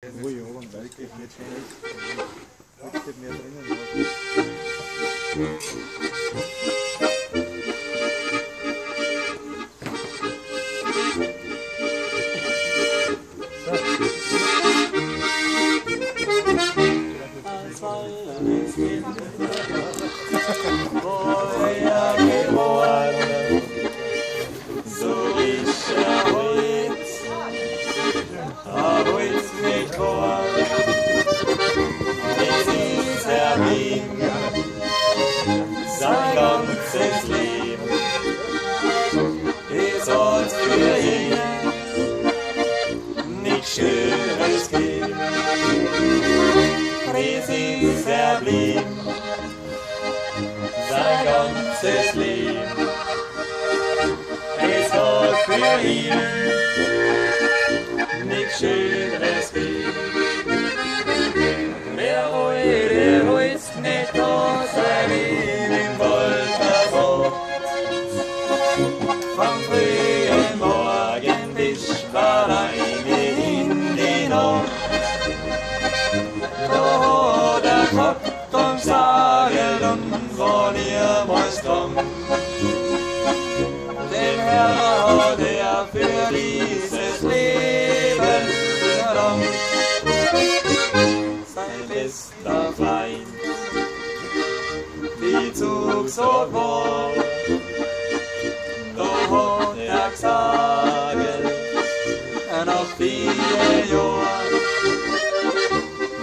Oh ja, und wirklich nicht schön. Richtig mehr drinnen hat. als hat für ihn nichts Schöneres gegeben. Wer heute heut nicht da sein im Wald versorgt, vom frühen Morgen bis alleine in die Nacht. Da der Kopf und Sagel und von ihr muss drum. Zug so war, da hat er gesagt, nach vier Jahren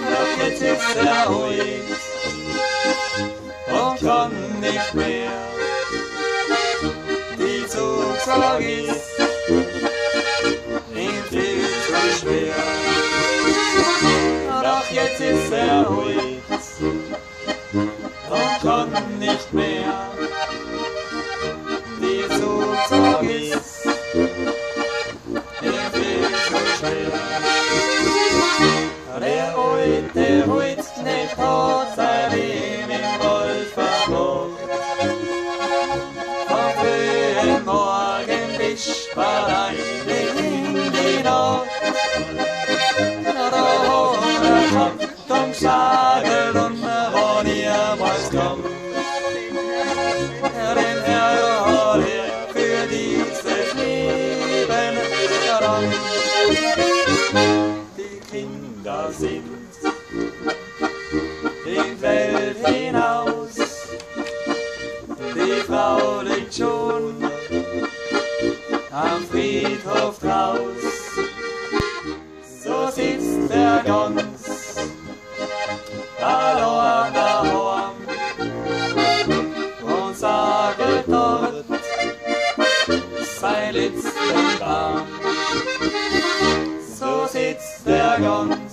doch jetzt ist er heut und kann nicht mehr. Kann nicht mehr. Die Zugzug ist ihm viel zu schwer. Den Herr hat er für dieses Leben erlangt. Die Kinder sind in Welt hinaus. Die Frau liegt schon am Friedhof draus. Sein